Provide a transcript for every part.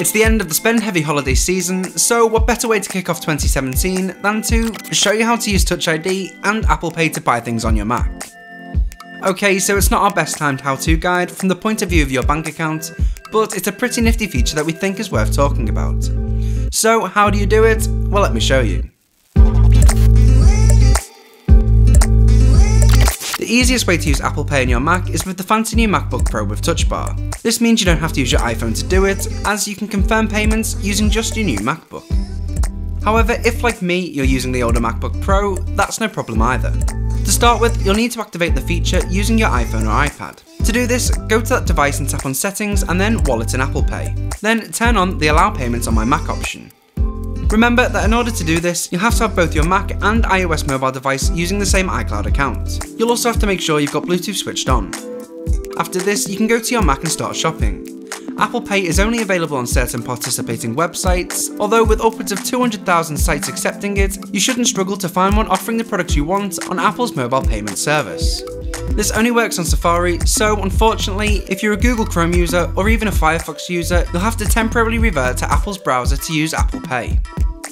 It's the end of the spend heavy holiday season, so what better way to kick off 2017 than to show you how to use Touch ID and Apple Pay to buy things on your Mac. Okay, so it's not our best timed how to guide from the point of view of your bank account, but it's a pretty nifty feature that we think is worth talking about. So, how do you do it? Well, let me show you. The easiest way to use Apple Pay on your Mac is with the fancy new MacBook Pro with Touch Bar. This means you don't have to use your iPhone to do it, as you can confirm payments using just your new MacBook. However, if like me, you're using the older MacBook Pro, that's no problem either. To start with, you'll need to activate the feature using your iPhone or iPad. To do this, go to that device and tap on Settings and then Wallet and Apple Pay. Then turn on the Allow Payments on my Mac option. Remember that in order to do this, you'll have to have both your Mac and iOS mobile device using the same iCloud account. You'll also have to make sure you've got Bluetooth switched on. After this, you can go to your Mac and start shopping. Apple Pay is only available on certain participating websites, although with upwards of 200,000 sites accepting it, you shouldn't struggle to find one offering the products you want on Apple's mobile payment service. This only works on Safari, so unfortunately, if you're a Google Chrome user or even a Firefox user, you'll have to temporarily revert to Apple's browser to use Apple Pay.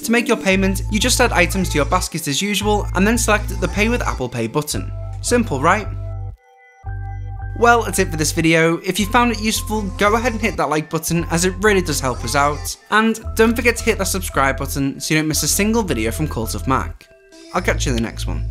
To make your payment, you just add items to your basket as usual and then select the Pay with Apple Pay button. Simple, right? Well, that's it for this video. If you found it useful, go ahead and hit that like button as it really does help us out. And don't forget to hit that subscribe button so you don't miss a single video from Cult of Mac. I'll catch you in the next one.